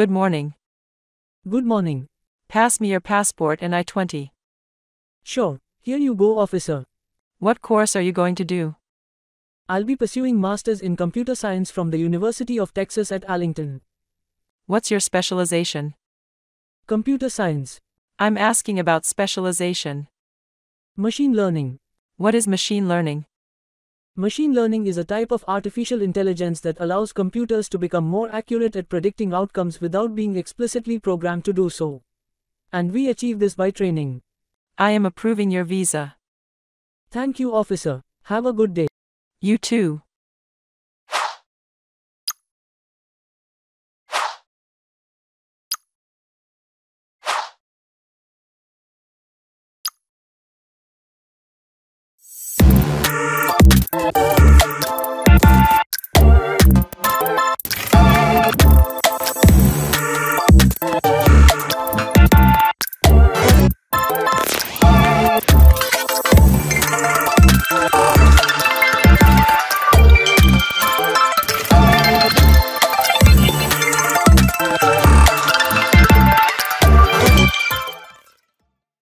Good morning. Good morning. Pass me your passport and I 20. Sure, here you go, officer. What course are you going to do? I'll be pursuing Masters in Computer Science from the University of Texas at Arlington. What's your specialization? Computer Science, I'm asking about specialization. Machine Learning. What is machine learning? Machine learning is a type of artificial intelligence that allows computers to become more accurate at predicting outcomes without being explicitly programmed to do so. And we achieve this by training. I am approving your visa. Thank you, officer. Have a good day. You too.